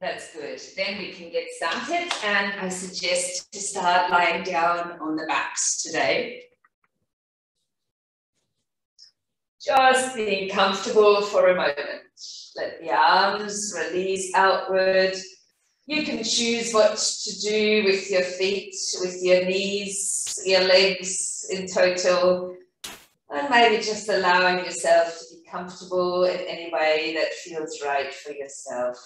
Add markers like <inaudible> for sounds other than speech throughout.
That's good. Then we can get started and I suggest to start lying down on the backs today. Just being comfortable for a moment. Let the arms release outward. You can choose what to do with your feet, with your knees, your legs in total. And maybe just allowing yourself to be comfortable in any way that feels right for yourself.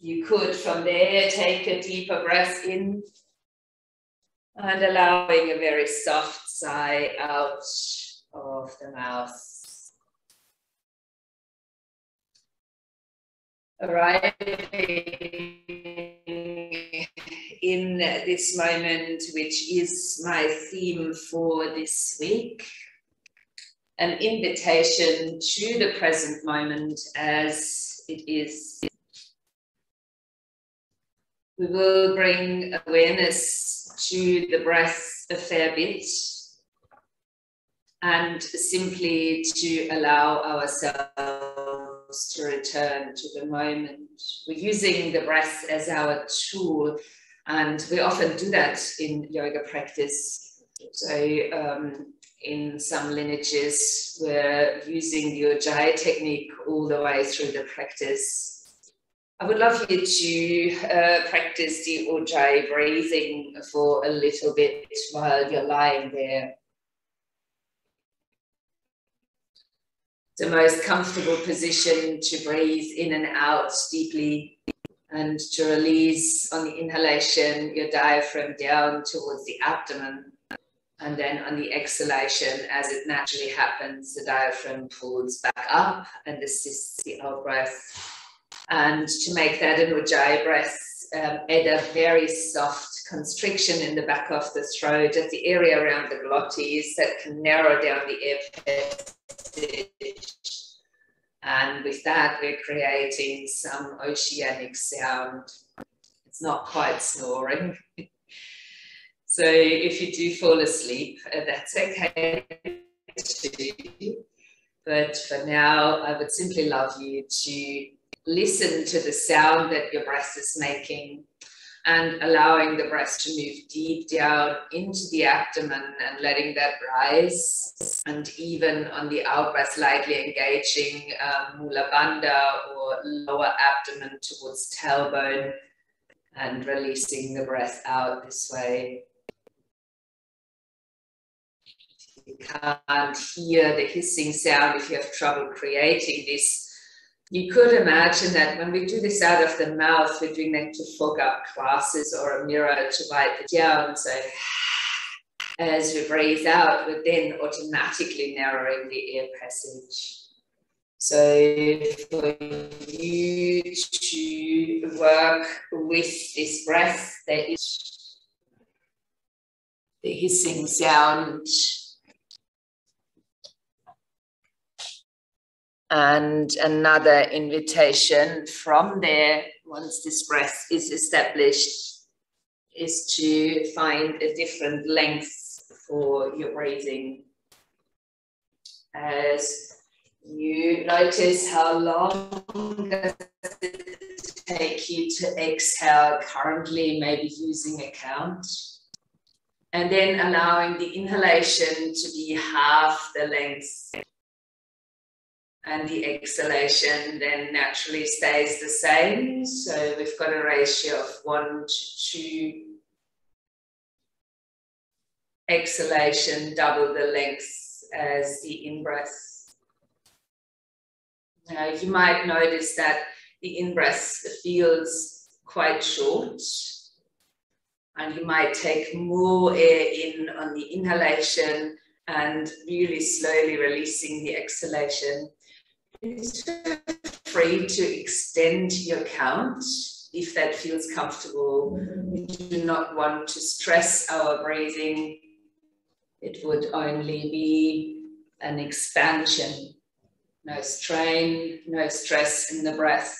You could from there take a deeper breath in and allowing a very soft sigh out of the mouth. Arriving in this moment, which is my theme for this week, an invitation to the present moment as it is we will bring awareness to the breath a fair bit and simply to allow ourselves to return to the moment. We're using the breath as our tool, and we often do that in yoga practice. So, um, in some lineages, we're using the Ujjayi technique all the way through the practice I would love you to uh, practice the Ujjayi breathing for a little bit while you're lying there. The most comfortable position to breathe in and out deeply and to release on the inhalation your diaphragm down towards the abdomen. And then on the exhalation, as it naturally happens, the diaphragm pulls back up and assists the out breath and to make that an Ujjayi breath, um, add a very soft constriction in the back of the throat at the area around the glottis that can narrow down the air passage. And with that, we're creating some oceanic sound. It's not quite snoring. <laughs> so if you do fall asleep, uh, that's okay too. But for now, I would simply love you to listen to the sound that your breath is making and allowing the breath to move deep down into the abdomen and letting that rise. And even on the out breath, lightly engaging um, Mula Bandha or lower abdomen towards tailbone and releasing the breath out this way. If You can't hear the hissing sound if you have trouble creating this you could imagine that when we do this out of the mouth, we're doing that to fog up glasses or a mirror to wipe it down. So as we breathe out, we're then automatically narrowing the air passage. So for you to work with this breath, there is the hissing sound and another invitation from there once this breath is established is to find a different length for your breathing. As you notice how long does it take you to exhale currently maybe using a count. And then allowing the inhalation to be half the length and the exhalation then naturally stays the same. So we've got a ratio of one to two. Exhalation, double the length as the in-breath. Now you might notice that the in-breath feels quite short and you might take more air in on the inhalation and really slowly releasing the exhalation free to extend your count if that feels comfortable. We do not want to stress our breathing. It would only be an expansion. No strain, no stress in the breath.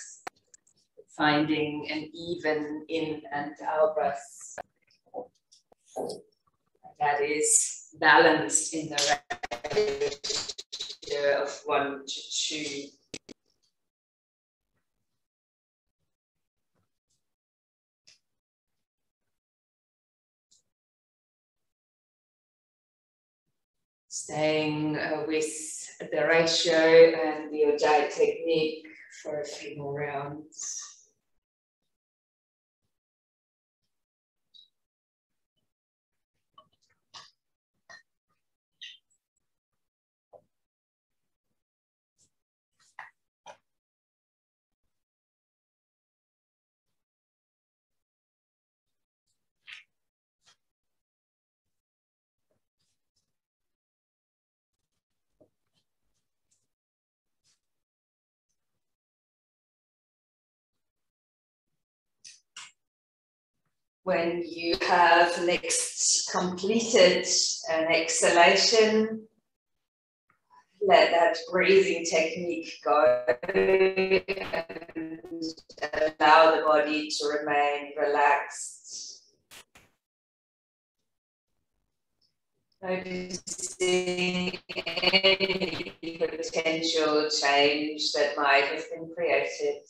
Finding an even in and out breath. That is balanced in the mixture of one to two. Staying uh, with the ratio and the Ujjayi technique for a few more rounds. When you have next completed an exhalation, let that breathing technique go and allow the body to remain relaxed. Noticing any potential change that might have been created.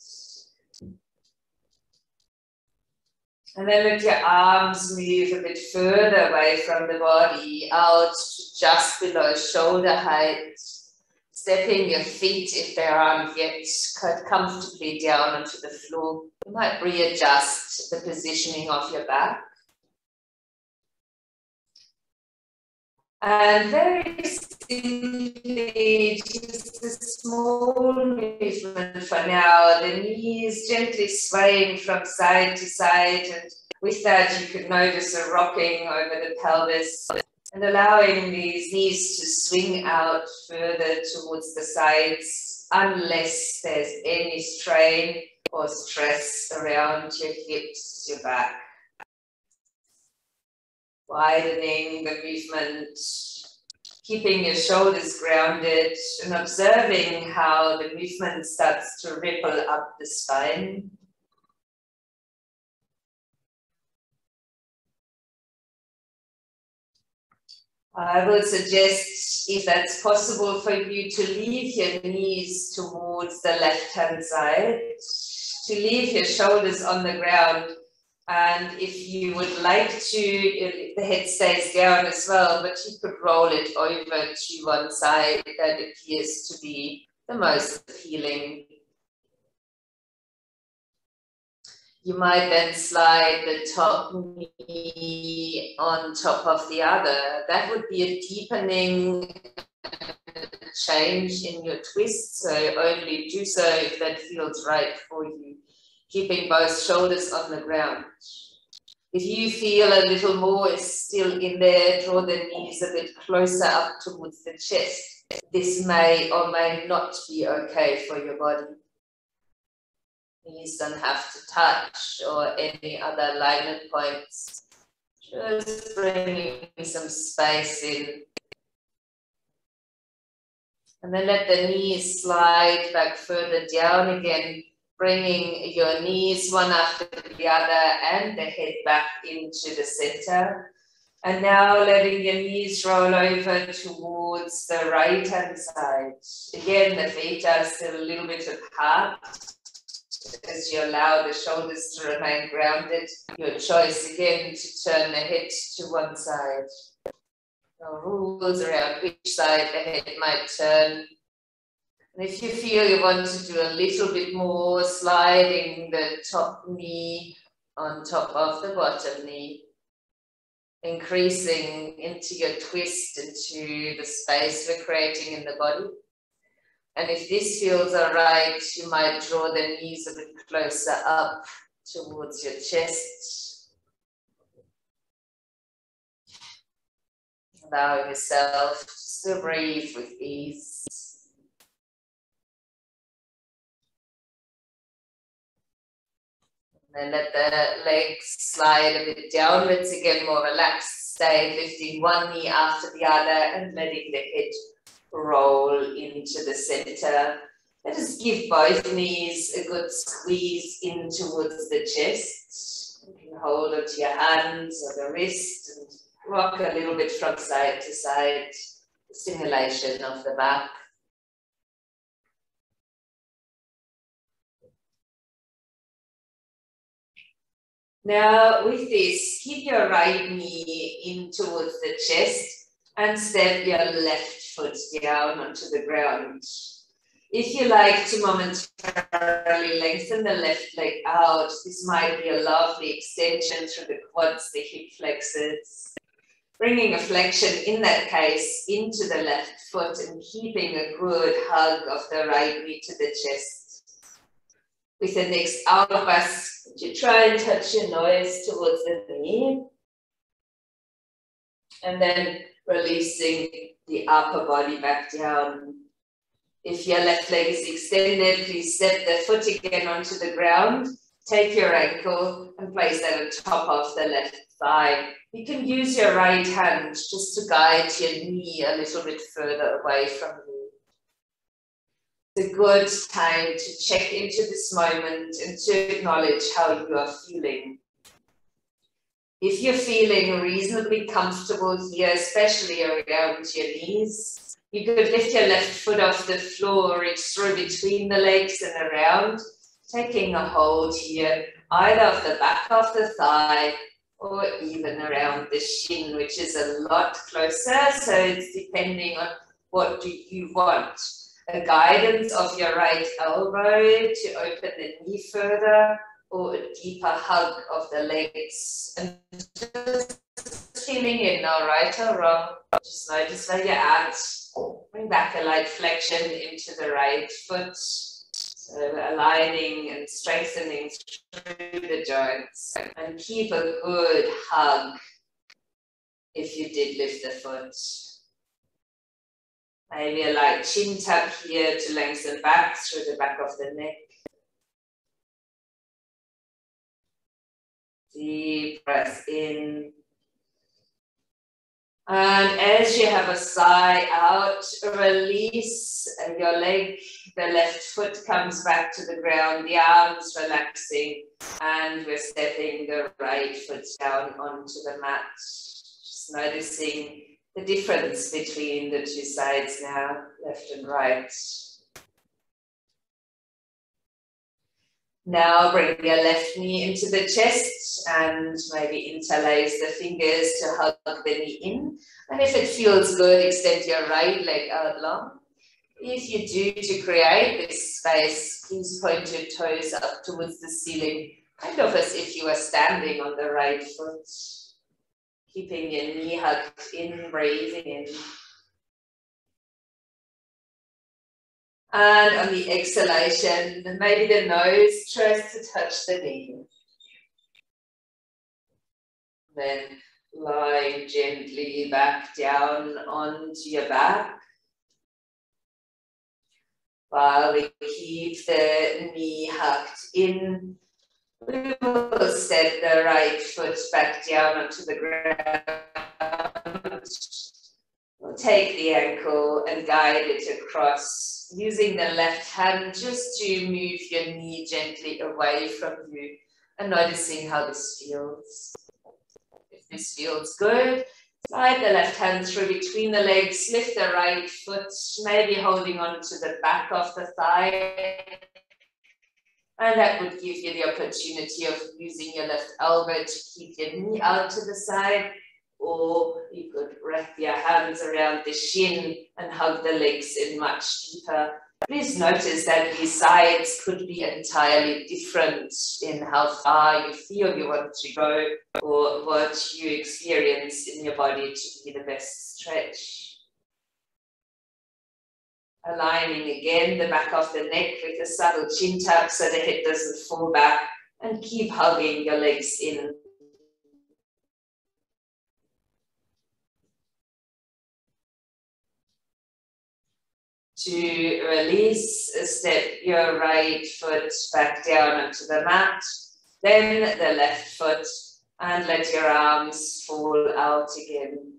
And then let your arms move a bit further away from the body, out to just below shoulder height. Stepping your feet, if they aren't yet, comfortably down onto the floor. You might readjust the positioning of your back. And very simply, just a small movement for now. The knees gently swaying from side to side. And with that, you could notice a rocking over the pelvis and allowing these knees to swing out further towards the sides unless there's any strain or stress around your hips, your back widening the movement, keeping your shoulders grounded and observing how the movement starts to ripple up the spine. I would suggest, if that's possible for you, to leave your knees towards the left-hand side, to leave your shoulders on the ground and if you would like to, if the head stays down as well, but you could roll it over to one side that appears to be the most appealing. You might then slide the top knee on top of the other. That would be a deepening change in your twist, so only do so if that feels right for you keeping both shoulders on the ground. If you feel a little more is still in there, draw the knees a bit closer up towards the chest. This may or may not be okay for your body. Knees don't have to touch or any other alignment points. Just bringing some space in. And then let the knees slide back further down again bringing your knees one after the other and the head back into the center. And now letting your knees roll over towards the right hand side. Again, the feet are still a little bit apart as you allow the shoulders to remain grounded. Your choice again to turn the head to one side. No rules around which side the head might turn. And if you feel you want to do a little bit more, sliding the top knee on top of the bottom knee, increasing into your twist into the space we're creating in the body. And if this feels all right, you might draw the knees a bit closer up towards your chest. Allow yourself to breathe with ease. And let the legs slide a bit downwards again, more relaxed state, lifting one knee after the other and letting the head roll into the center. Let us give both knees a good squeeze in towards the chest. You can hold onto your hands or the wrist and rock a little bit from side to side. Stimulation of the back. Now with this, keep your right knee in towards the chest and step your left foot down onto the ground. If you like to momentarily lengthen the left leg out, this might be a lovely extension through the quads, the hip flexors. Bringing a flexion in that case into the left foot and keeping a good hug of the right knee to the chest. With the next all out breath, you try and touch your nose towards the knee. And then releasing the upper body back down if your left leg is extended, please step the foot again onto the ground. Take your ankle and place that on top of the left thigh. You can use your right hand just to guide your knee a little bit further away from a good time to check into this moment and to acknowledge how you are feeling. If you're feeling reasonably comfortable here, especially around your knees, you could lift your left foot off the floor, reach through between the legs and around, taking a hold here, either of the back of the thigh or even around the shin, which is a lot closer. So it's depending on what do you want. A guidance of your right elbow to open the knee further or a deeper hug of the legs. And just feeling in, all right or wrong. Just notice where you're at. Bring back a light flexion into the right foot. So aligning and strengthening through the joints. And keep a good hug if you did lift the foot. Maybe a light chin tap here to lengthen back through the back of the neck. Deep breath in and as you have a sigh out, release your leg, the left foot comes back to the ground, the arms relaxing, and we're stepping the right foot down onto the mat. Just noticing the difference between the two sides now, left and right. Now bring your left knee into the chest and maybe interlace the fingers to hug the knee in. And if it feels good, extend your right leg out long. If you do to create this space, please point your toes up towards the ceiling, kind of as if you were standing on the right foot. Keeping your knee hugged in, breathing in. And on the exhalation, maybe the nose tries to touch the knee. Then lying gently back down onto your back. While we keep the knee hugged in, we will step the right foot back down onto the ground. We'll take the ankle and guide it across using the left hand just to move your knee gently away from you and noticing how this feels. If this feels good, slide the left hand through between the legs, lift the right foot, maybe holding on to the back of the thigh. And that would give you the opportunity of using your left elbow to keep your knee out to the side or you could wrap your hands around the shin and hug the legs in much deeper. Please notice that these sides could be entirely different in how far you feel you want to go or what you experience in your body to be the best stretch. Aligning again the back of the neck with a subtle chin tap so the head doesn't fall back and keep hugging your legs in to release, step your right foot back down onto the mat, then the left foot, and let your arms fall out again.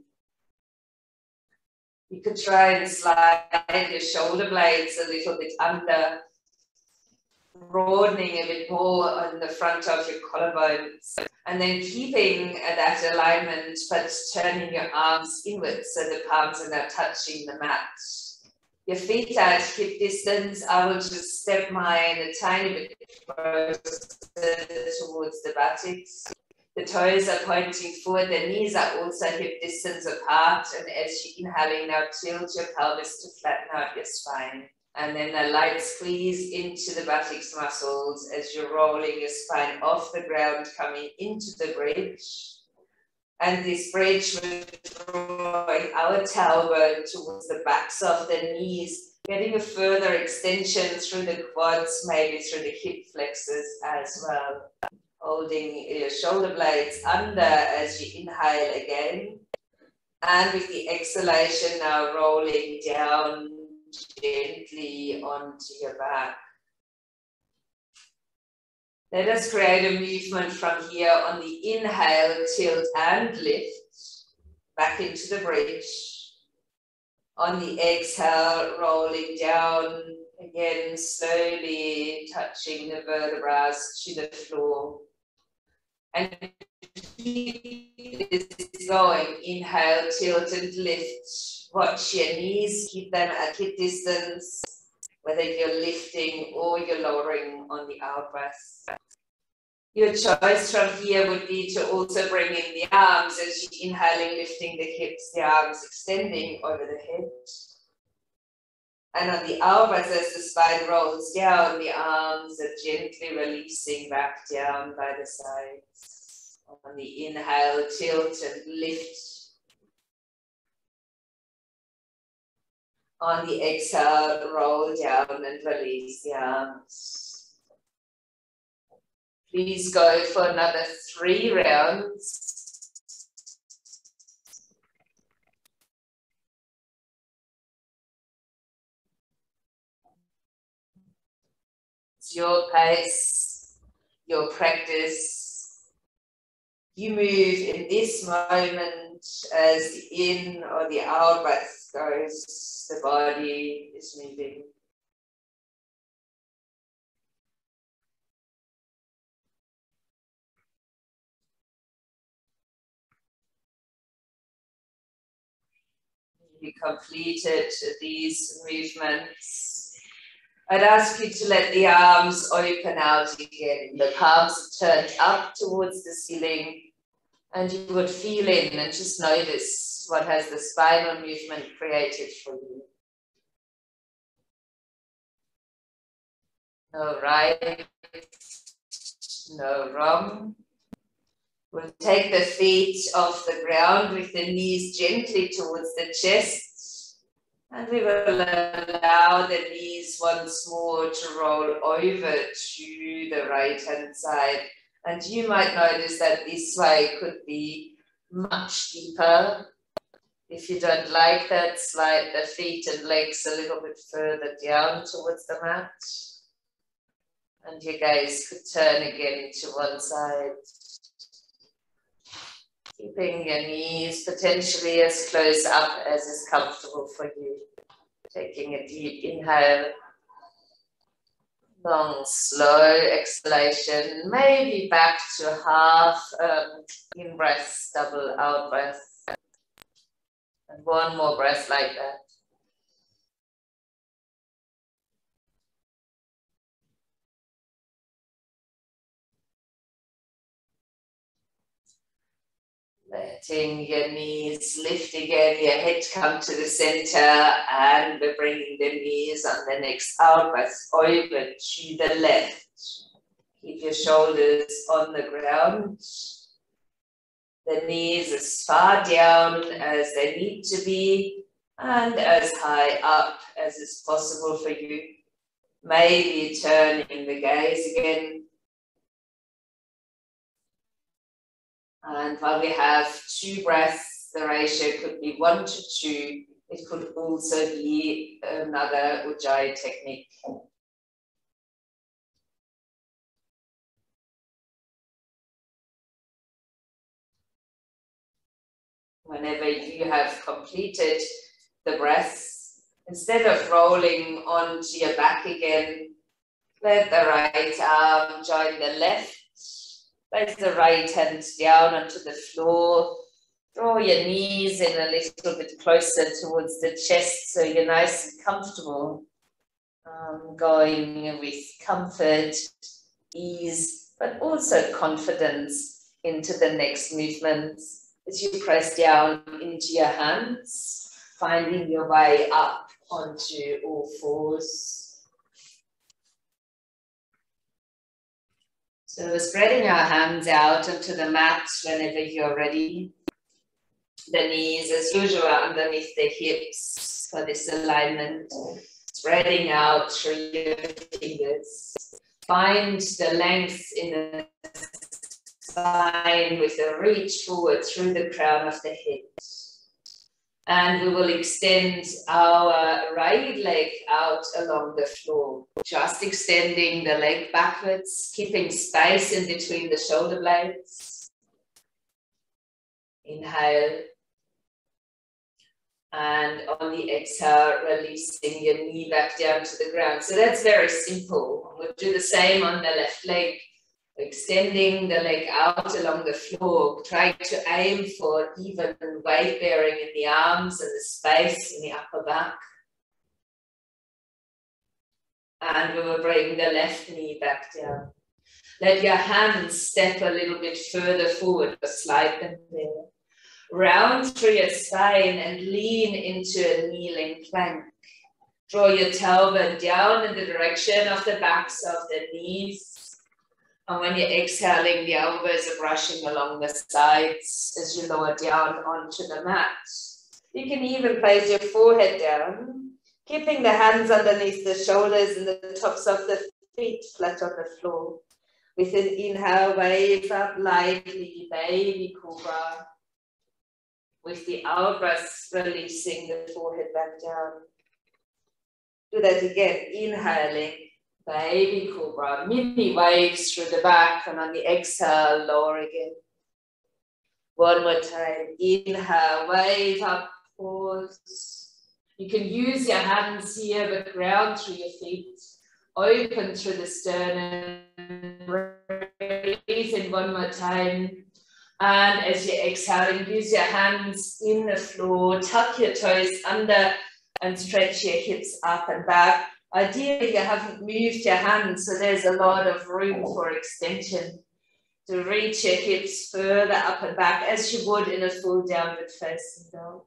You could try and slide your shoulder blades a little bit under, broadening a bit more on the front of your collarbones, and then keeping that alignment, but turning your arms inwards so the palms are now touching the mat your feet are at hip distance. I will just step mine a tiny bit closer towards the buttocks. The toes are pointing forward, the knees are also hip distance apart. And as you're inhaling now, tilt your pelvis to flatten out your spine. And then a light squeeze into the buttocks muscles as you're rolling your spine off the ground, coming into the bridge. And this bridge, drawing our tailbone towards the backs of the knees, getting a further extension through the quads, maybe through the hip flexors as well. Holding your shoulder blades under as you inhale again. And with the exhalation now rolling down gently onto your back. Let us create a movement from here on the inhale, tilt and lift back into the bridge. On the exhale, rolling down again, slowly touching the vertebrae to the floor. And this going. Inhale, tilt and lift watch your knees, keep them at hip distance, whether you're lifting or you're lowering on the out breath. Your choice from here would be to also bring in the arms as you're inhaling, lifting the hips, the arms extending over the head. And on the breath, as the spine rolls down, the arms are gently releasing back down by the sides. On the inhale, tilt and lift On the exhale, roll down and release the arms. Please go for another three rounds. Your pace, your practice. You move in this moment as the in or the out breath goes the body is moving. You completed these movements. I'd ask you to let the arms open out again. The palms turned up towards the ceiling and you would feel in and just notice what has the spinal movement created for you. No right, no wrong. We'll take the feet off the ground with the knees gently towards the chest. And we will allow the knees once more to roll over to the right hand side and you might notice that this way could be much deeper. If you don't like that, slide the feet and legs a little bit further down towards the mat. And your gaze could turn again to one side. Keeping your knees potentially as close up as is comfortable for you. Taking a deep inhale long, slow exhalation, maybe back to half um, in breath, double out breath. And one more breath like that. Letting your knees lift again, your head come to the center, and we're bringing the knees on the next out breath over to the left. Keep your shoulders on the ground. The knees as far down as they need to be and as high up as is possible for you. Maybe turning the gaze again And while we have two breaths, the ratio could be one to two. It could also be another Ujjayi technique. Whenever you have completed the breaths, instead of rolling onto your back again, let the right arm join the left Place the right hand down onto the floor. Draw your knees in a little bit closer towards the chest so you're nice and comfortable. Um, going with comfort, ease, but also confidence into the next movement as you press down into your hands, finding your way up onto all fours. So spreading our hands out onto the mat whenever you're ready. The knees, as usual, underneath the hips for this alignment. Spreading out through your fingers. Find the length in the spine with a reach forward through the crown of the head. And we will extend our right leg out along the floor, just extending the leg backwards, keeping space in between the shoulder blades. Inhale. And on the exhale, releasing your knee back down to the ground. So that's very simple. We'll do the same on the left leg extending the leg out along the floor, trying to aim for even weight bearing in the arms and the space in the upper back. And we will bring the left knee back down. Let your hands step a little bit further forward or slide them there. Round through your spine and lean into a kneeling plank. Draw your tailbone down in the direction of the backs of the knees and when you're exhaling, the elbows are brushing along the sides as you lower down onto the mat. You can even place your forehead down, keeping the hands underneath the shoulders and the tops of the feet flat on the floor. With an inhale, wave up lightly, baby cobra. With the breath, releasing the forehead back down. Do that again, inhaling baby cobra, mini waves through the back and on the exhale, lower again. One more time, inhale, wave up, pause. You can use your hands here, but ground through your feet. Open through the sternum. Breathe in one more time. And as you're exhaling, use your hands in the floor, tuck your toes under and stretch your hips up and back. Ideally, you haven't moved your hands, so there's a lot of room for extension to reach your hips further up and back as you would in a full downward facing dog.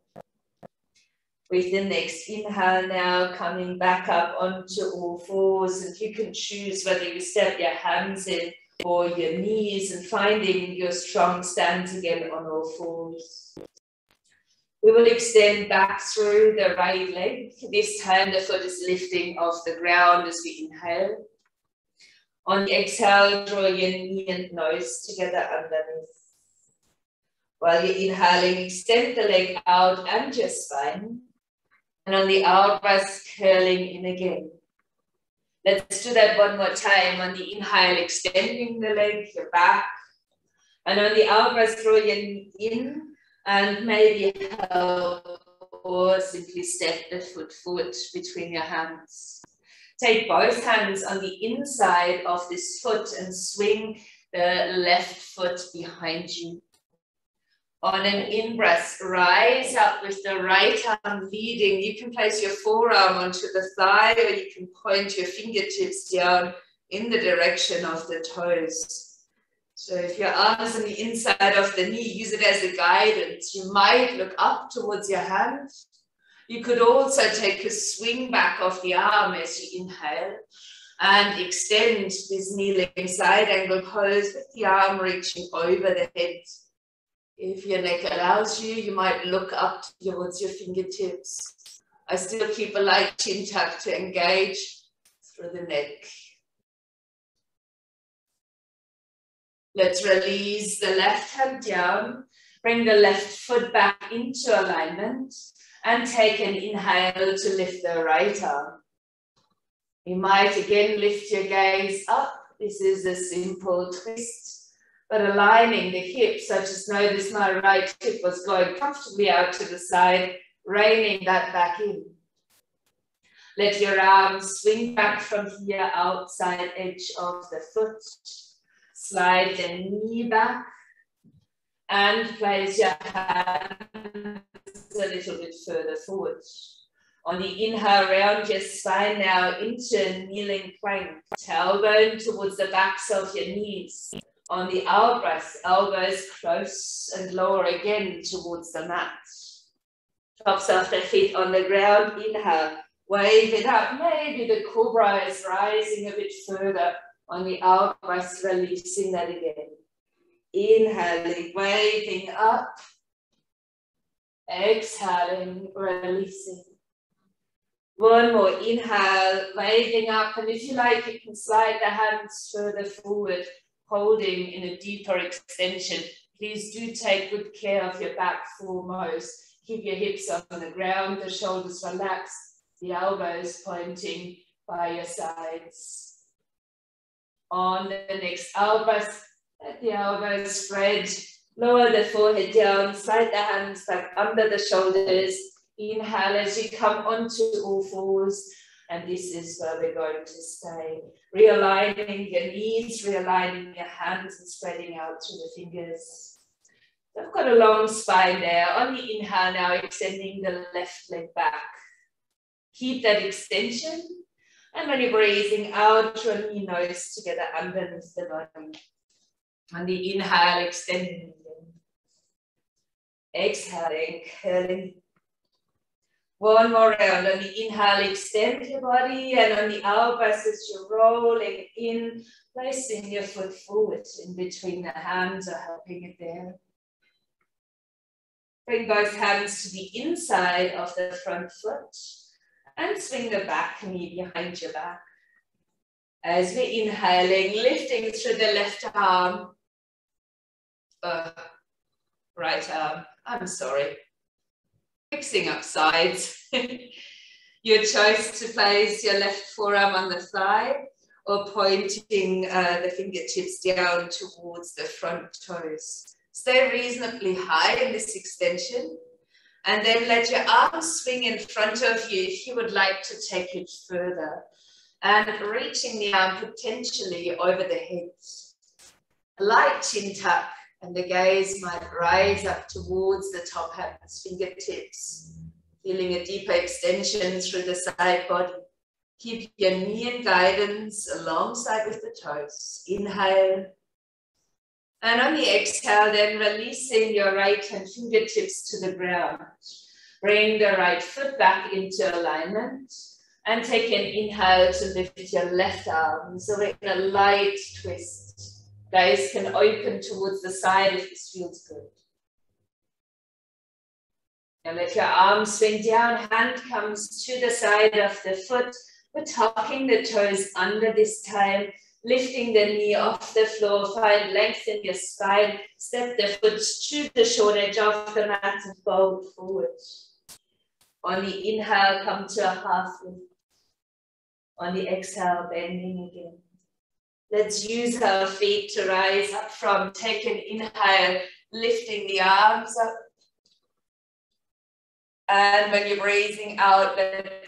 With the next inhale now, coming back up onto all fours, and you can choose whether you step your hands in or your knees and finding your strong stance again on all fours. We will extend back through the right leg. This time the foot is lifting off the ground as we inhale. On the exhale, draw your knee and nose together underneath. While you're inhaling, extend the leg out and your spine. And on the out breath, curling in again. Let's do that one more time. On the inhale, extending the leg, your back. And on the out breath, draw your knee in and maybe help or simply step the foot foot between your hands. Take both hands on the inside of this foot and swing the left foot behind you. On an in-breath, rise up with the right arm leading. You can place your forearm onto the thigh or you can point your fingertips down in the direction of the toes. So if your arm is on the inside of the knee, use it as a guidance. You might look up towards your hand. You could also take a swing back of the arm as you inhale and extend this kneeling side angle pose with the arm reaching over the head. If your neck allows you, you might look up towards your fingertips. I still keep a light chin tuck to engage through the neck. Let's release the left hand down, bring the left foot back into alignment and take an inhale to lift the right arm. You might again lift your gaze up. This is a simple twist, but aligning the hips. So just notice my right hip was going comfortably out to the side, reining that back in. Let your arms swing back from here, outside edge of the foot. Slide the knee back and place your hands a little bit further forward. On the inhale, round your spine now into kneeling plank. Tailbone towards the backs of your knees. On the out breath, elbows close and lower again towards the mat. Tops of the feet on the ground, inhale, wave it up. Maybe the cobra is rising a bit further on the out breath, releasing that again. Inhaling, waving up. Exhaling, releasing. One more inhale, waving up. And if you like, you can slide the hands further forward, holding in a deeper extension. Please do take good care of your back foremost. Keep your hips on the ground, the shoulders relaxed, the elbows pointing by your sides. On the next elbows, let the elbows spread. Lower the forehead down, slide the hands back under the shoulders. Inhale as you come onto all fours. And this is where we're going to stay. Realigning your knees, realigning your hands and spreading out through the fingers. I've got a long spine there. On the inhale now, extending the left leg back. Keep that extension. And when you're breathing out, draw your nose together underneath the body. On the inhale, extending. Exhaling, curling. One more round. On the inhale, extend your body. And on the out as you're rolling in, placing your foot forward in between the hands or helping it there. Bring both hands to the inside of the front foot and swing the back knee behind your back. As we're inhaling, lifting through the left arm, uh, right arm, I'm sorry, fixing up sides. <laughs> your choice to place your left forearm on the thigh or pointing uh, the fingertips down towards the front toes. Stay reasonably high in this extension. And then let your arms swing in front of you if you would like to take it further. And reaching the arm potentially over the head. A light chin tuck and the gaze might rise up towards the top hands, fingertips. Feeling a deeper extension through the side body. Keep your knee in guidance alongside with the toes. Inhale and on the exhale, then releasing your right hand fingertips to the ground. Bring the right foot back into alignment and take an inhale to lift your left arm. So we're in a light twist. Guys can open towards the side if this feels good. Now let your arms swing down, hand comes to the side of the foot. We're tucking the toes under this time lifting the knee off the floor, find length in your spine, step the foot to the short edge of the mat and fold forward. On the inhale, come to a half lift. On the exhale, bending again. Let's use our feet to rise up from. Take an inhale, lifting the arms up. And when you're breathing out, let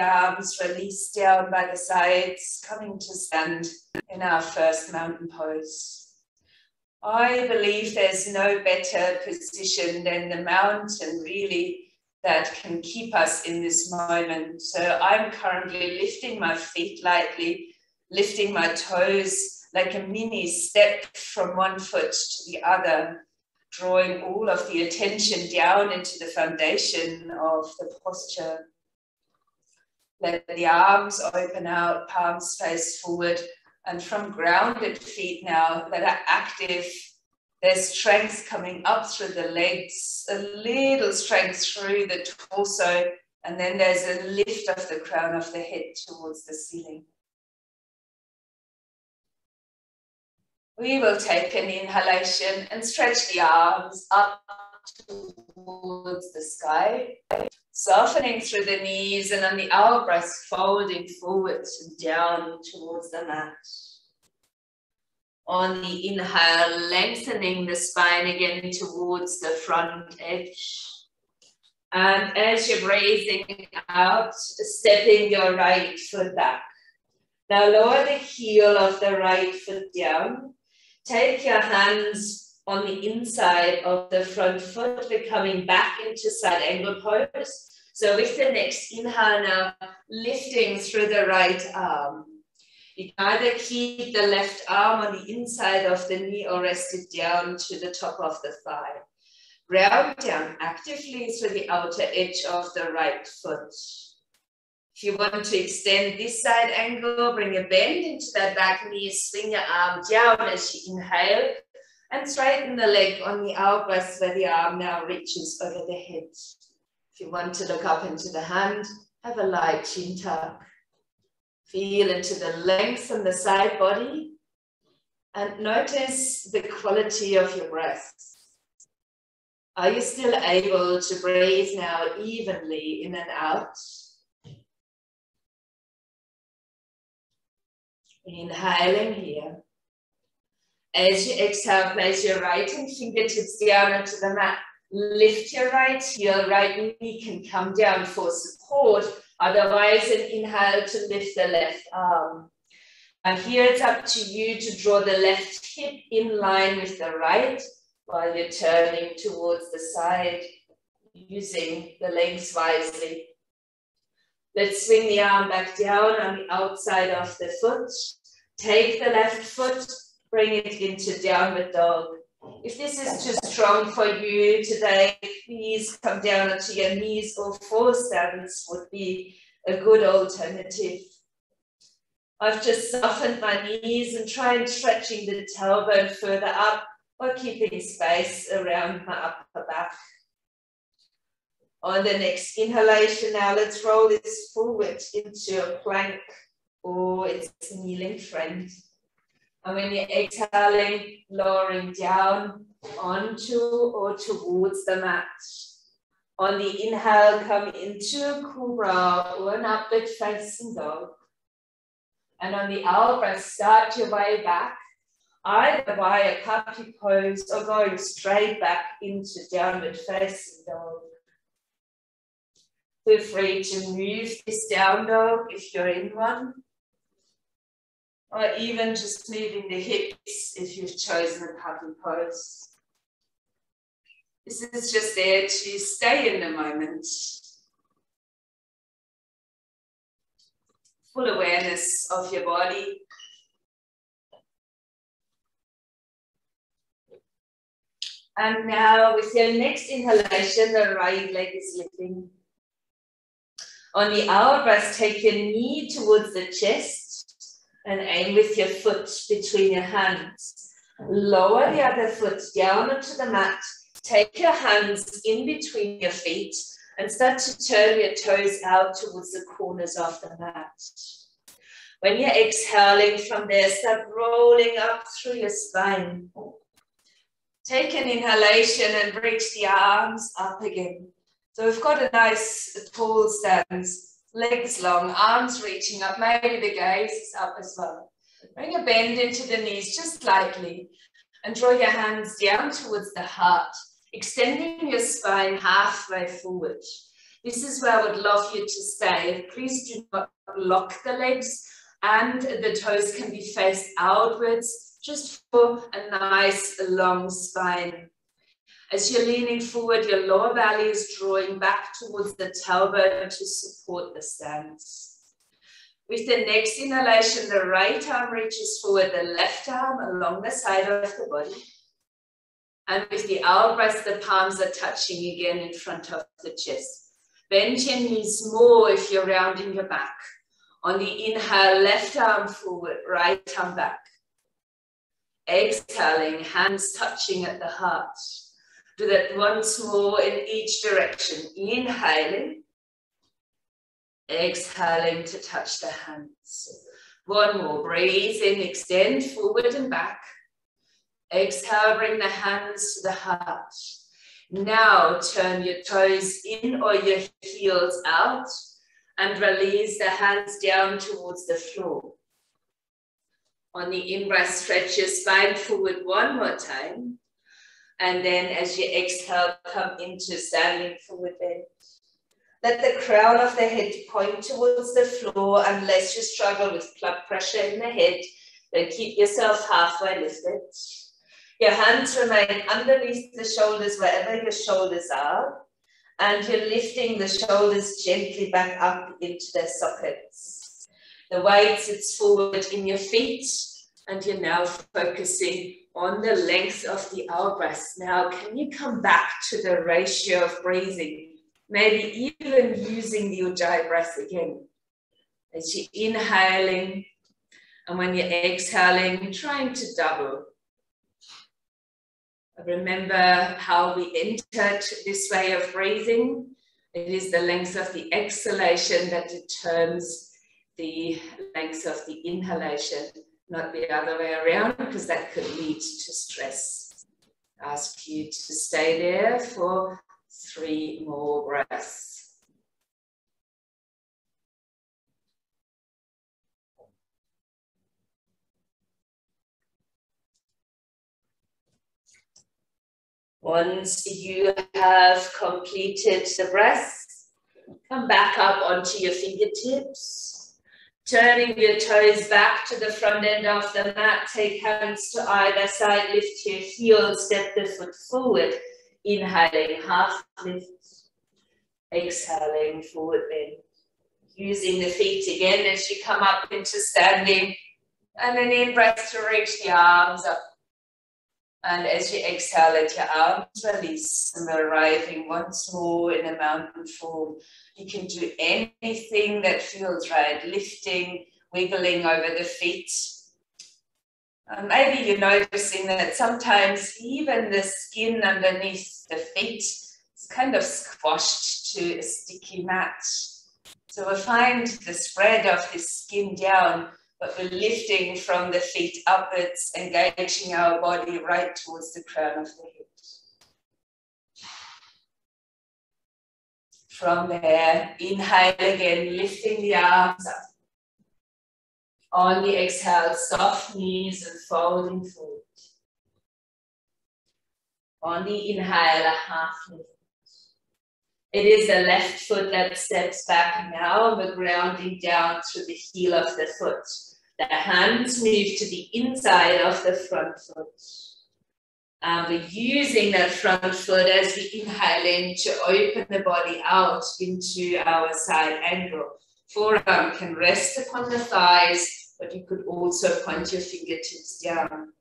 arms released down by the sides, coming to stand in our first mountain pose. I believe there's no better position than the mountain, really, that can keep us in this moment. So I'm currently lifting my feet lightly, lifting my toes like a mini step from one foot to the other, drawing all of the attention down into the foundation of the posture. Let the arms open out, palms face forward. And from grounded feet now that are active, there's strength coming up through the legs, a little strength through the torso, and then there's a lift of the crown of the head towards the ceiling. We will take an inhalation and stretch the arms up towards the sky softening through the knees and on the out folding forwards and down towards the mat. On the inhale, lengthening the spine again towards the front edge. And as you're breathing out, stepping your right foot back. Now lower the heel of the right foot down. Take your hands on the inside of the front foot. We're coming back into side angle pose. So with the next inhale now, lifting through the right arm. You can either keep the left arm on the inside of the knee or rest it down to the top of the thigh. Ground down actively through the outer edge of the right foot. If you want to extend this side angle, bring a bend into that back knee, swing your arm down as you inhale, and straighten the leg on the out breath where the arm now reaches over the head. If you want to look up into the hand, have a light chin tuck. Feel into the length and the side body and notice the quality of your breath. Are you still able to breathe now evenly in and out? Inhaling here. As you exhale, place your right hand fingertips down onto the mat. Lift your right heel, right knee can come down for support Otherwise, an inhale to lift the left arm. And here it's up to you to draw the left hip in line with the right while you're turning towards the side, using the legs wisely. Let's swing the arm back down on the outside of the foot. Take the left foot, bring it into downward dog. If this is too strong for you today, please come down onto your knees or four stance would be a good alternative. I've just softened my knees and trying stretching the tailbone further up while keeping space around my upper back. On the next inhalation now, let's roll this forward into a plank or its kneeling friend. And when you're exhaling, lowering down onto or towards the mat. On the inhale, come into Cobra or an upward facing dog. And on the out breath, start your way back, either by a puppy pose or going straight back into downward facing dog. Feel free to move this down dog if you're in one or even just moving the hips if you've chosen a puppy pose. This is just there to stay in the moment. Full awareness of your body. And now with your next inhalation, the right leg is lifting. On the out breath, take your knee towards the chest and aim with your foot between your hands. Lower the other foot down onto the mat. Take your hands in between your feet and start to turn your toes out towards the corners of the mat. When you're exhaling from there, start rolling up through your spine. Take an inhalation and reach the arms up again. So we've got a nice tall stance legs long, arms reaching up, maybe the gaze is up as well. Bring a bend into the knees just slightly and draw your hands down towards the heart, extending your spine halfway forward. This is where I would love you to stay. Please do not lock the legs and the toes can be faced outwards just for a nice long spine. As you're leaning forward, your lower belly is drawing back towards the tailbone to support the stance. With the next inhalation, the right arm reaches forward, the left arm along the side of the body. And with the out breath, the palms are touching again in front of the chest. Bend your knees more if you're rounding your back. On the inhale, left arm forward, right arm back. Exhaling, hands touching at the heart. Do that once more in each direction. Inhaling. Exhaling to touch the hands. One more. Breathe in, extend forward and back. Exhale, bring the hands to the heart. Now turn your toes in or your heels out and release the hands down towards the floor. On the in-breath, stretch your spine forward one more time. And then as you exhale, come into standing forward bend. Let the crown of the head point towards the floor unless you struggle with blood pressure in the head. Then keep yourself halfway lifted. Your hands remain underneath the shoulders wherever your shoulders are. And you're lifting the shoulders gently back up into their sockets. The weight sits forward in your feet and you're now focusing on the length of the hourglass. Now, can you come back to the ratio of breathing? Maybe even using the Ujjayi breath again. As you're inhaling, and when you're exhaling, trying to double. Remember how we entered this way of breathing. It is the length of the exhalation that determines the length of the inhalation not the other way around, because that could lead to stress. Ask you to stay there for three more breaths. Once you have completed the breath, come back up onto your fingertips Turning your toes back to the front end of the mat, take hands to either side, lift your heels, step the foot forward. Inhaling, half lift. Exhaling, forward bend. Using the feet again as you come up into standing. And then in breath to reach the arms up and as you exhale, let your arms release and we're arriving once more in a mountain form. You can do anything that feels right, lifting, wiggling over the feet. And maybe you're noticing that sometimes even the skin underneath the feet is kind of squashed to a sticky mat. So we'll find the spread of the skin down but we're lifting from the feet upwards, engaging our body right towards the crown of the head. From there, inhale again, lifting the arms up. On the exhale, soft knees and folding forward. On the inhale, a half lift. It is the left foot that steps back now, but grounding down through the heel of the foot. The hands move to the inside of the front foot. And we're using that front foot as we inhale in to open the body out into our side angle. Forearm can rest upon the thighs, but you could also point your fingertips down.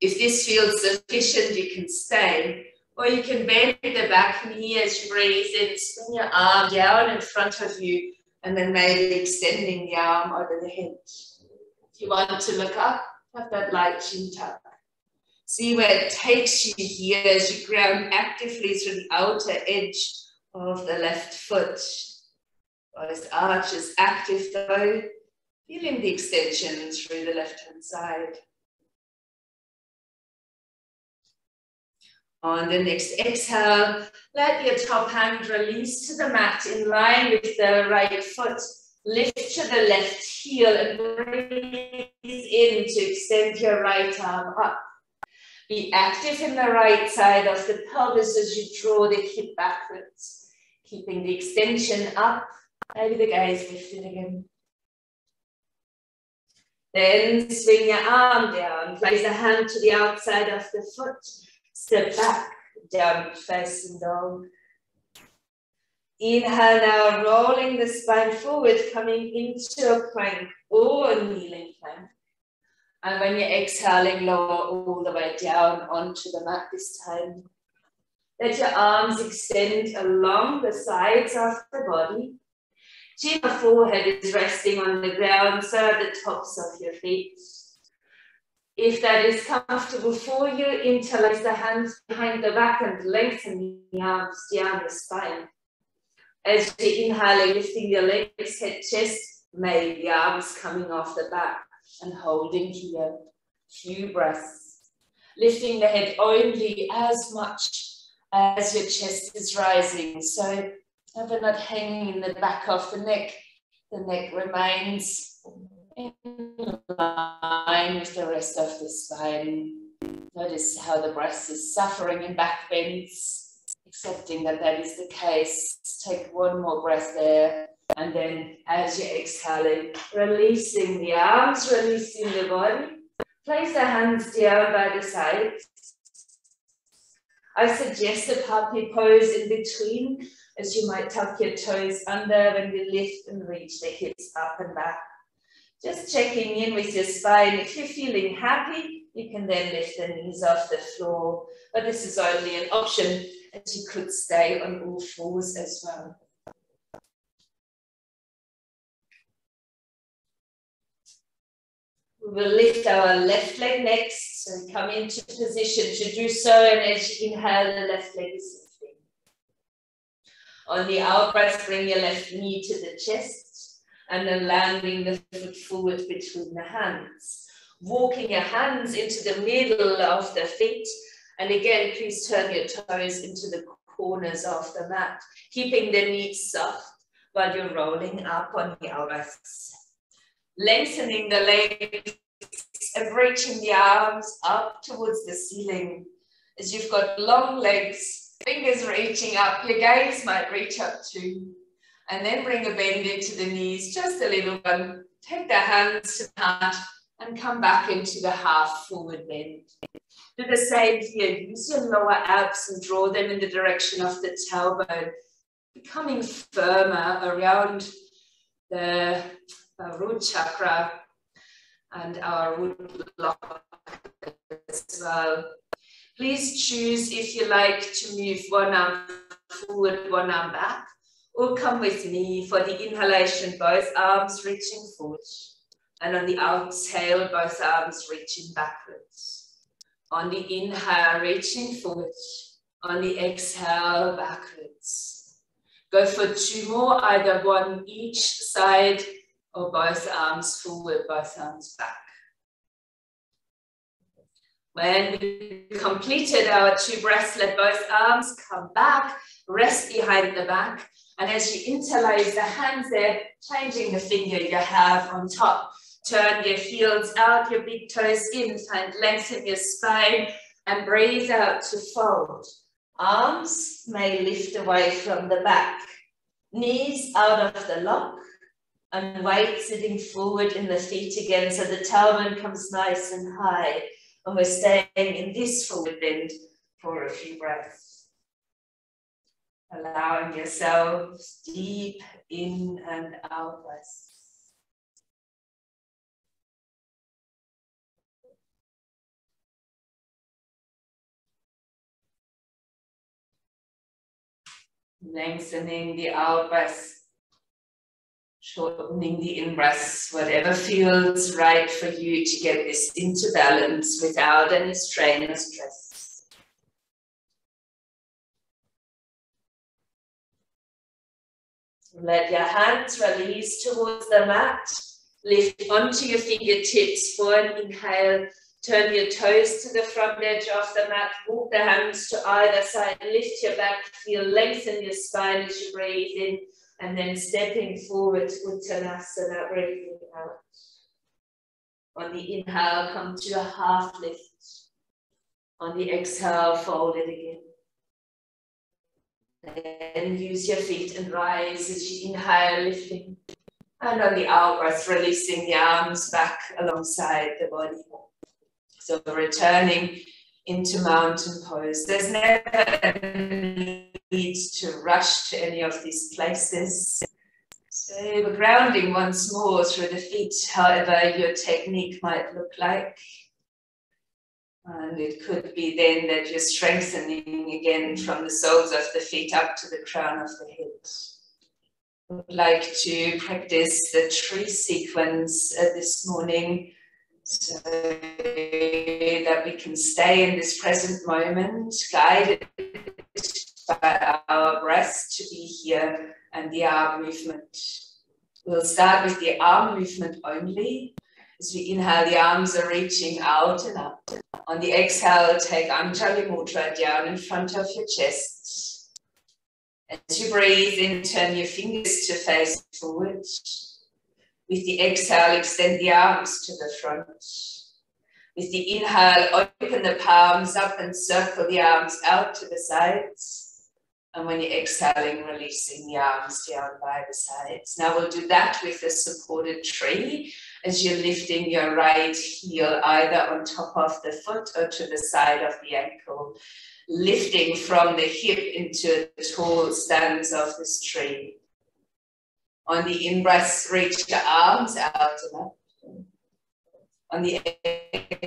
If this feels sufficient, you can stay, or you can bend the back knee as you breathe in, swing your arm down in front of you, and then maybe extending the arm over the head. If you want to look up, have that light chin tuck. See where it takes you here as you ground actively through the outer edge of the left foot. Both arch is active though, feeling the extension through the left hand side. On the next exhale, let your top hand release to the mat in line with the right foot. Lift to the left heel and breathe in to extend your right arm up. Be active in the right side of the pelvis as you draw the hip backwards, keeping the extension up. Maybe the gaze lifted again. Then swing your arm down, place a hand to the outside of the foot, Step back, down facing dog. Inhale now, rolling the spine forward, coming into a plank or a kneeling plank. And when you're exhaling, lower all the way down onto the mat this time. Let your arms extend along the sides of the body. Chin or forehead is resting on the ground, so the tops of your feet. If that is comfortable for you, interlace the hands behind the back and lengthen the arms down the spine. As you inhale, lifting your legs, head, chest, may the arms coming off the back and holding here. Few breaths. Lifting the head only as much as your chest is rising. So never not hanging in the back of the neck. The neck remains in line with the rest of the spine. Notice how the breast is suffering in back bends, accepting that that is the case. Take one more breath there. And then as you're exhaling, releasing the arms, releasing the body. Place the hands down by the sides. I suggest a puppy pose in between as you might tuck your toes under when you lift and reach the hips up and back. Just checking in with your spine. If you're feeling happy, you can then lift the knees off the floor. But this is only an option, as you could stay on all fours as well. We will lift our left leg next. So come into position to do so. And as you inhale, the left leg is lifting. On the out breath, bring your left knee to the chest. And then landing the foot forward between the hands. Walking your hands into the middle of the feet. And again, please turn your toes into the corners of the mat, keeping the knees soft while you're rolling up on the elbows. lengthening the legs and reaching the arms up towards the ceiling. As you've got long legs, fingers reaching up, your gaze might reach up too. And then bring a bend into the knees, just a little bit. Take the hands to the heart and come back into the half forward bend. Do the same here. Use your lower abs and draw them in the direction of the tailbone, becoming firmer around the uh, root chakra and our root block as well. Please choose if you like to move one arm forward, one arm back, or come with me for the inhalation, both arms reaching forward. And on the exhale, both arms reaching backwards. On the inhale, reaching forward. On the exhale, backwards. Go for two more, either one each side or both arms forward, both arms back. When we completed our two breaths, let both arms come back, rest behind the back. And as you interlace the hands there, changing the finger you have on top. Turn your heels out, your big toes in, and lengthen your spine and breathe out to fold. Arms may lift away from the back. Knees out of the lock and weight sitting forward in the feet again so the tailbone comes nice and high. And we're staying in this forward bend for a few breaths. Allowing yourselves deep in and out breaths. Lengthening the out breath shortening the in-breaths, whatever feels right for you to get this into balance without any strain or stress. Let your hands release towards the mat. Lift onto your fingertips for an inhale. Turn your toes to the front edge of the mat. Walk the hands to either side. Lift your back. Feel lengthen your spine as you breathe in and then stepping forward Uttanasana, breathing out. On the inhale, come to a half lift. On the exhale, fold it again. And use your feet and rise as you inhale, lifting. And on the out breath, releasing the arms back alongside the body. So returning into mountain pose. There's never needs to rush to any of these places. So we're grounding once more through the feet, however your technique might look like. And it could be then that you're strengthening again from the soles of the feet up to the crown of the head. I Would like to practice the tree sequence uh, this morning so that we can stay in this present moment, guided by our breath to be here and the arm movement. We'll start with the arm movement only. As we inhale, the arms are reaching out and up. On the exhale, take Anjali Mudra down in front of your chest. As you breathe in, turn your fingers to face forward. With the exhale, extend the arms to the front. With the inhale, open the palms up and circle the arms out to the sides. And when you're exhaling, releasing the arms down by the sides. Now we'll do that with a supported tree as you're lifting your right heel either on top of the foot or to the side of the ankle. Lifting from the hip into the tall stance of this tree. On the in-breath, reach the arms out and up. On the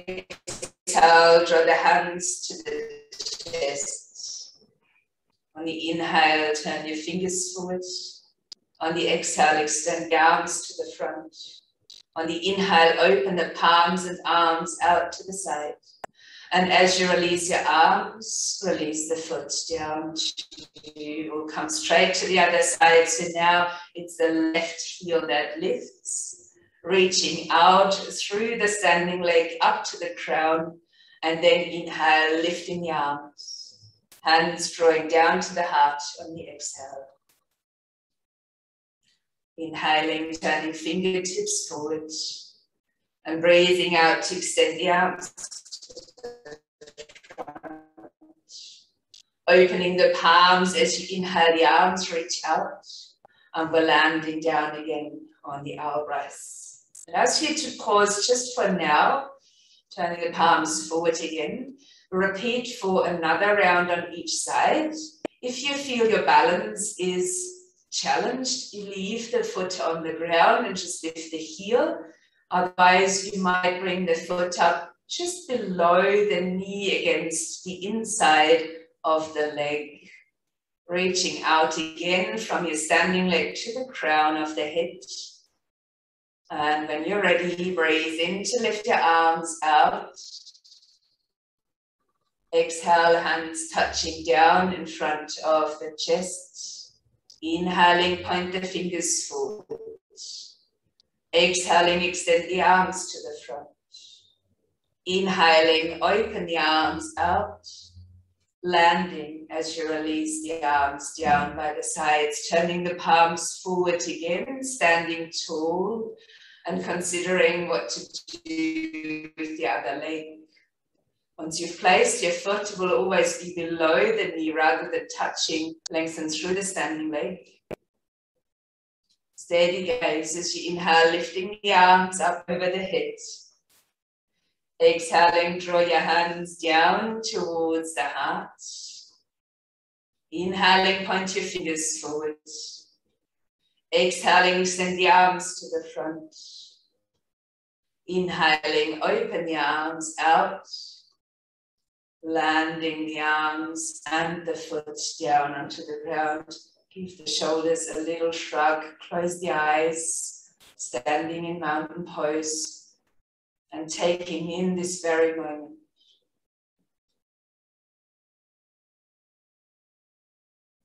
exhale, draw the hands to the chest. On the inhale, turn your fingers forward. On the exhale, extend the arms to the front. On the inhale, open the palms and arms out to the side. And as you release your arms, release the foot down. You will come straight to the other side. So now it's the left heel that lifts, reaching out through the standing leg up to the crown. And then inhale, lifting the arms. Hands drawing down to the heart on the exhale. Inhaling, turning fingertips forward. And breathing out to extend the arms Opening the palms as you inhale, the arms reach out and we're landing down again on the rise. And ask you to pause just for now, turning the palms forward again. Repeat for another round on each side. If you feel your balance is challenged, leave the foot on the ground and just lift the heel. Otherwise, you might bring the foot up just below the knee against the inside of the leg. Reaching out again from your standing leg to the crown of the head. And when you're ready, breathe in to lift your arms out. Exhale, hands touching down in front of the chest. Inhaling, point the fingers forward. Exhaling, extend the arms to the front. Inhaling, open the arms out. Landing as you release the arms down by the sides, turning the palms forward again, standing tall and considering what to do with the other leg. Once you've placed your foot, will always be below the knee rather than touching, lengthen through the standing leg. Steady gaze as you inhale, lifting the arms up over the head. Exhaling, draw your hands down towards the heart. Inhaling, point your fingers forward. Exhaling, send the arms to the front. Inhaling, open the arms out. Landing the arms and the foot down onto the ground. Give the shoulders a little shrug. Close the eyes. Standing in mountain pose and taking in this very moment.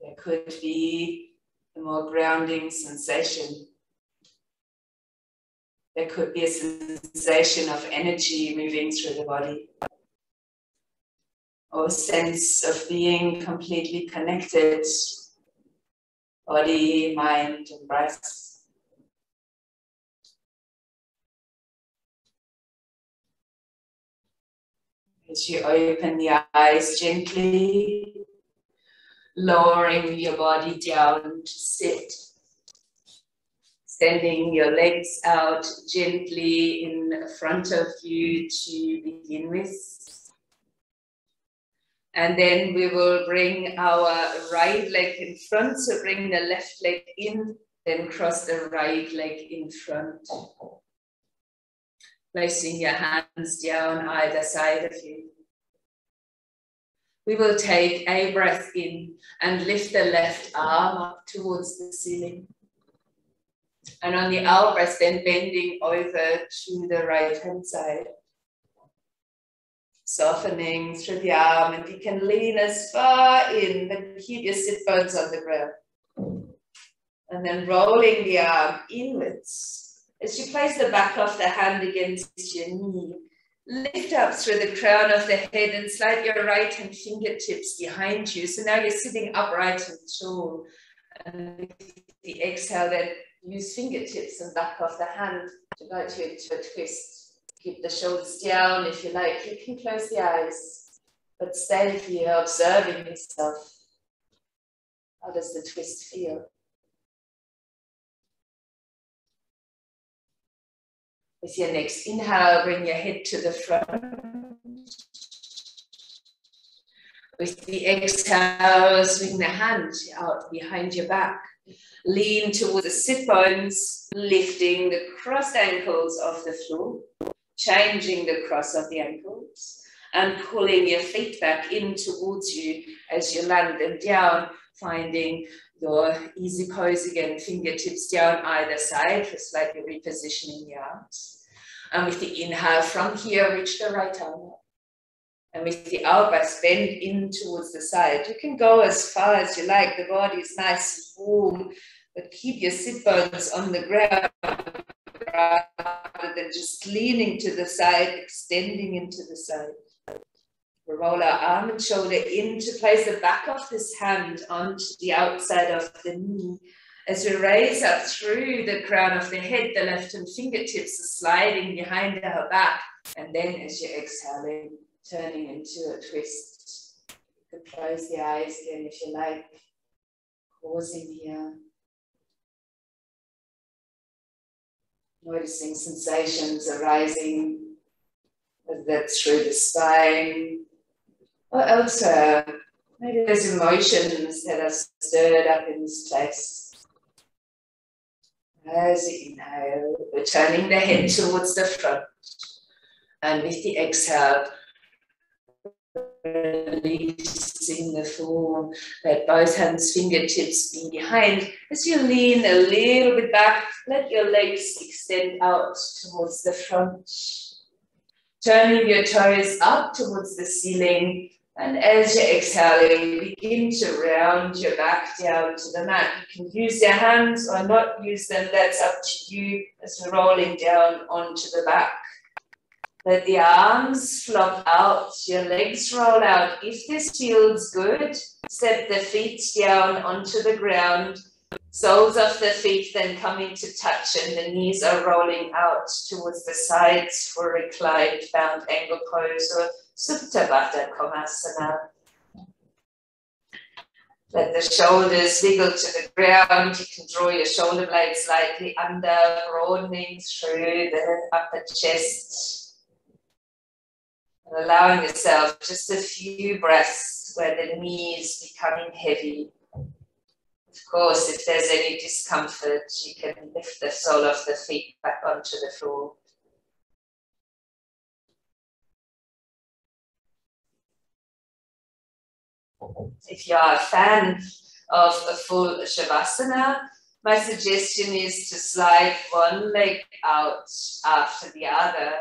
There could be a more grounding sensation. There could be a sensation of energy moving through the body, or sense of being completely connected, body, mind, and breath. As you open the eyes gently, lowering your body down to sit. Sending your legs out gently in front of you to begin with. And then we will bring our right leg in front, so bring the left leg in, then cross the right leg in front placing your hands down either side of you. We will take a breath in and lift the left arm up towards the ceiling. And on the out breath, then bending over to the right hand side. Softening through the arm, and you can lean as far in, but keep your sit bones on the ground. And then rolling the arm inwards as you place the back of the hand against your knee, lift up through the crown of the head and slide your right hand fingertips behind you. So now you're sitting upright and tall. And the exhale, then use fingertips and back of the hand to you into a twist. Keep the shoulders down if you like. You can close the eyes, but stay here observing yourself. How does the twist feel? With your next inhale, bring your head to the front. With the exhale, swing the hand out behind your back. Lean towards the sit bones, lifting the crossed ankles off the floor. Changing the cross of the ankles and pulling your feet back in towards you as you land them down, finding your easy pose again, fingertips down either side for slightly repositioning the arms. And with the inhale from here, reach the right arm up. And with the elbows, bend in towards the side. You can go as far as you like. The body is nice and warm, but keep your sit bones on the ground rather than just leaning to the side, extending into the side. We roll our arm and shoulder in to place the back of this hand onto the outside of the knee. As we raise up through the crown of the head, the left hand fingertips are sliding behind our back. And then as you're exhaling, turning into a twist. You can close the eyes again if you like. Pausing here. Noticing sensations arising, that's through the spine, or elsewhere. Maybe there's emotions that are stirred up in this place. As you inhale, returning the head towards the front. And with the exhale, releasing the form, let both hands, fingertips be behind. As you lean a little bit back, let your legs extend out towards the front. Turning your toes up towards the ceiling. And as you're exhaling, begin to round your back down to the mat. You can use your hands or not use them, that's up to you as we're rolling down onto the back. Let the arms flop out, your legs roll out. If this feels good, step the feet down onto the ground. Soles of the feet then coming to touch and the knees are rolling out towards the sides for reclined bound angle pose or Supta Baddha Konasana. Let the shoulders wiggle to the ground. You can draw your shoulder blades slightly under, broadening through the upper chest and allowing yourself just a few breaths where the knee is becoming heavy. Of course, if there's any discomfort, you can lift the sole of the feet back onto the floor. If you are a fan of a full Shavasana, my suggestion is to slide one leg out after the other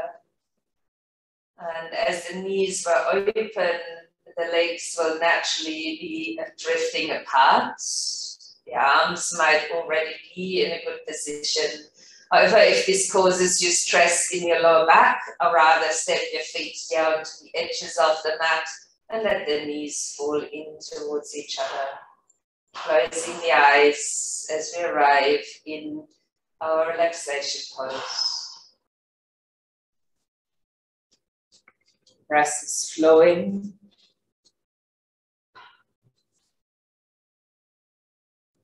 and as the knees were open, the legs will naturally be drifting apart. The arms might already be in a good position. However, if this causes you stress in your lower back, or rather step your feet down to the edges of the mat and let the knees fall in towards each other. Closing the eyes as we arrive in our relaxation pose. Breath is flowing.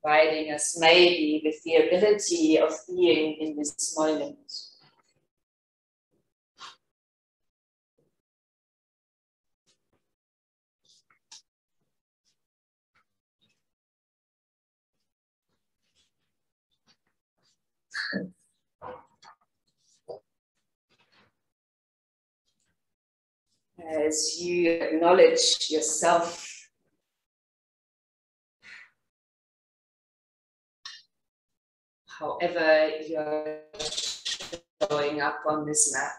Providing us maybe with the ability of being in this moment. As you acknowledge yourself. However, you're showing up on this map.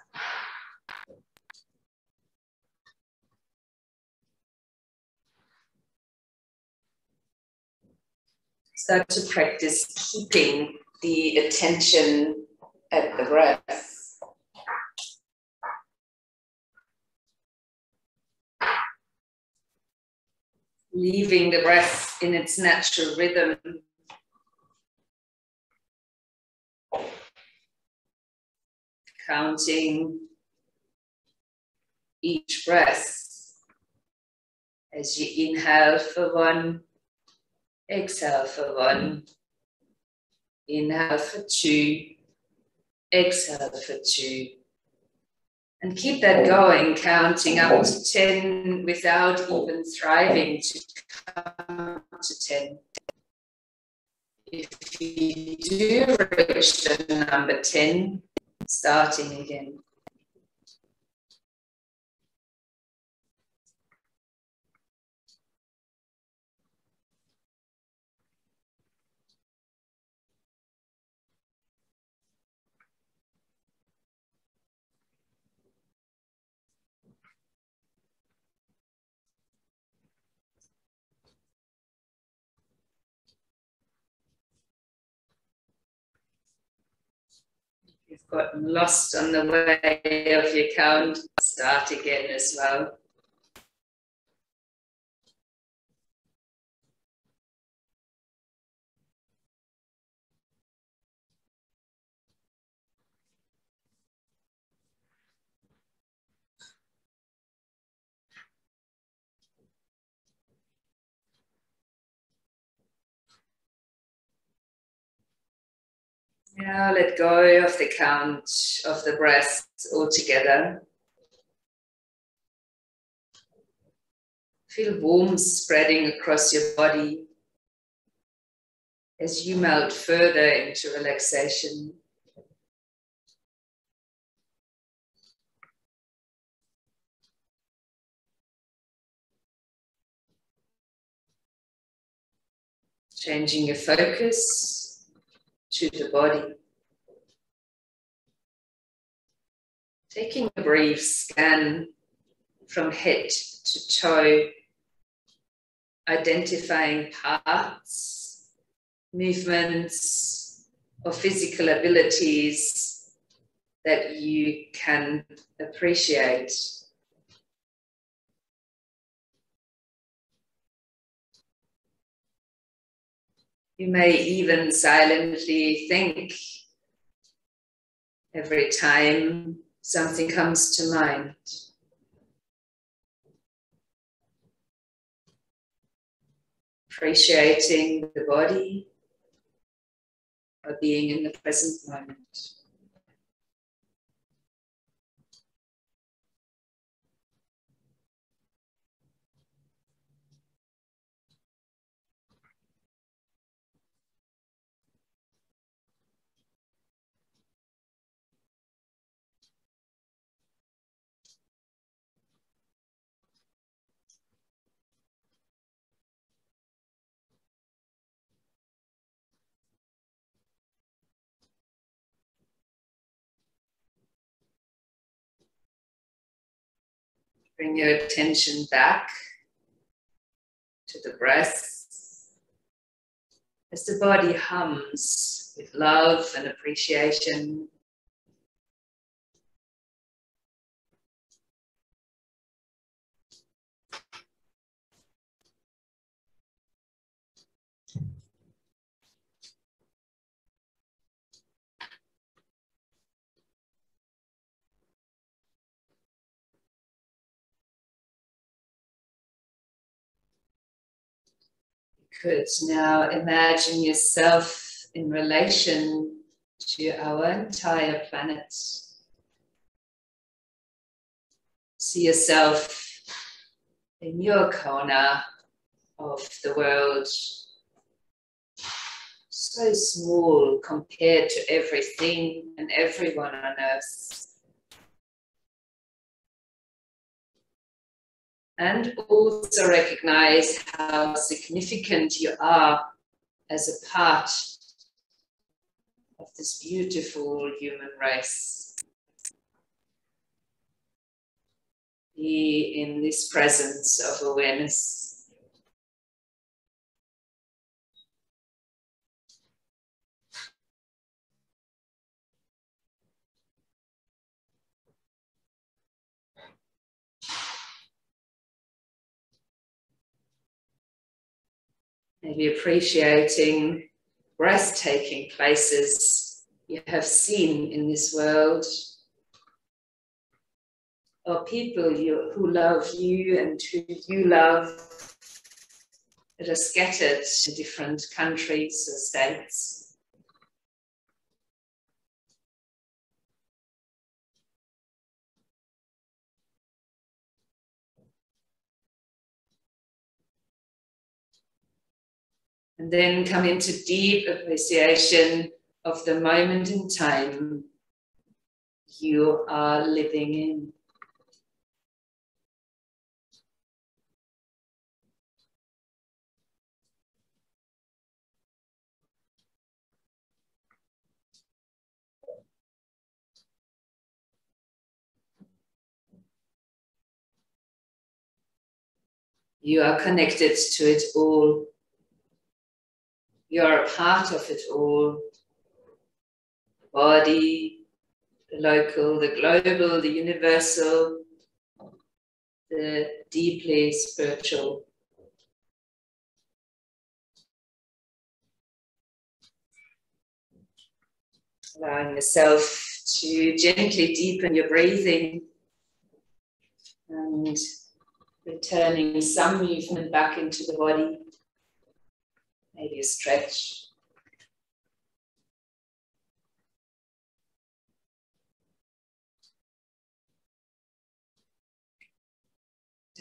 Start to practice keeping the attention at the breath. Leaving the breath in its natural rhythm. Counting each breath as you inhale for one, exhale for one, inhale for two, exhale for two. And keep that going, counting up to 10 without even striving to come to 10. If you do reach the number 10, starting again. Gotten lost on the way of your count, start again as well. Now let go of the count of the breath altogether. Feel warmth spreading across your body as you melt further into relaxation. Changing your focus to the body. Taking a brief scan from head to toe, identifying parts, movements, or physical abilities that you can appreciate. You may even silently think every time something comes to mind. Appreciating the body or being in the present moment. Bring your attention back to the breath as the body hums with love and appreciation. Could now imagine yourself in relation to our entire planet. See yourself in your corner of the world, so small compared to everything and everyone on earth. And also recognize how significant you are as a part of this beautiful human race. Be in this presence of awareness. Maybe appreciating breathtaking places you have seen in this world, or people you, who love you and who you love that are scattered in different countries or states. And then come into deep appreciation of the moment in time you are living in. You are connected to it all you're a part of it all. The body, the local, the global, the universal, the deeply spiritual. Allowing yourself to gently deepen your breathing and returning some movement back into the body, maybe a stretch.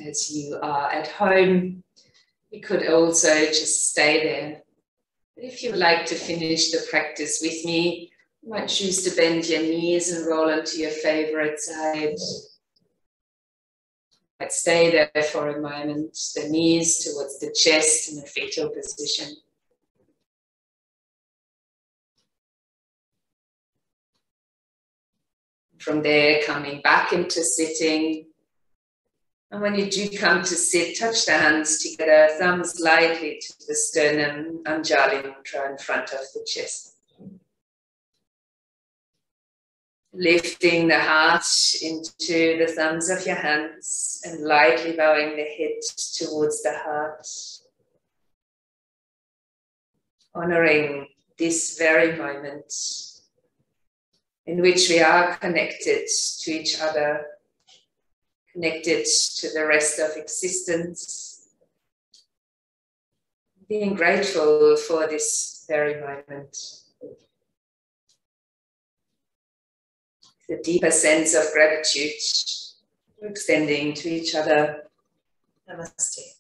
As you are at home, you could also just stay there. But if you would like to finish the practice with me, you might choose to bend your knees and roll onto your favorite side. Might stay there for a moment, the knees towards the chest in a fetal position. From there, coming back into sitting. And when you do come to sit, touch the hands together, thumbs lightly to the sternum, Anjali Mudra in front of the chest. lifting the heart into the thumbs of your hands and lightly bowing the head towards the heart. Honoring this very moment in which we are connected to each other, connected to the rest of existence. Being grateful for this very moment. the deeper sense of gratitude extending to each other. Namaste.